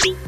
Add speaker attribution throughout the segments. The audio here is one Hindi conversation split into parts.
Speaker 1: Beep.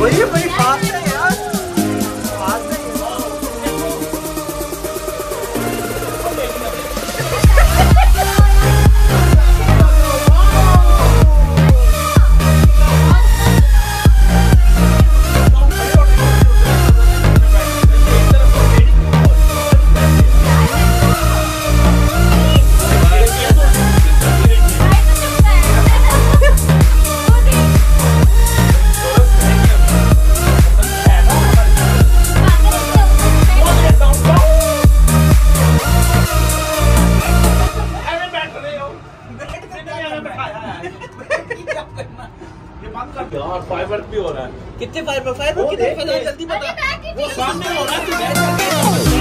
Speaker 1: Will you be faster? कितने फायर पर फायर कितने जल्दी बता।
Speaker 2: वो
Speaker 3: सामने हो रहा है?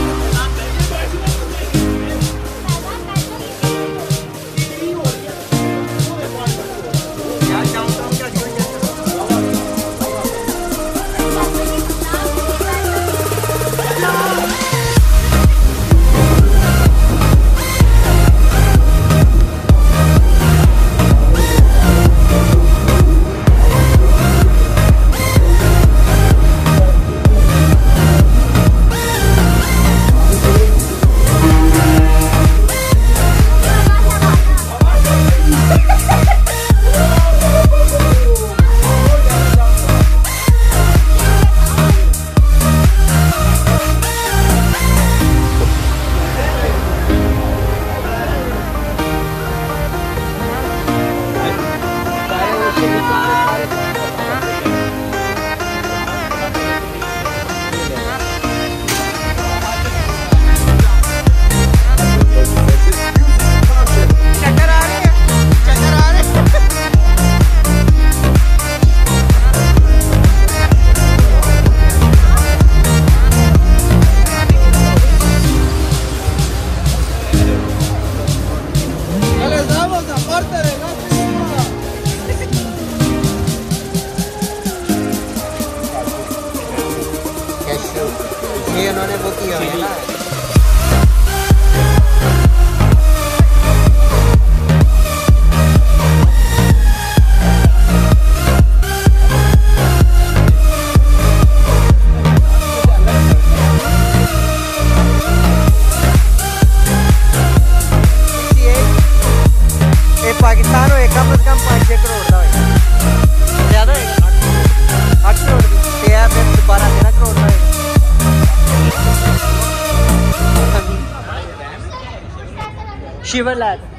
Speaker 1: Salad.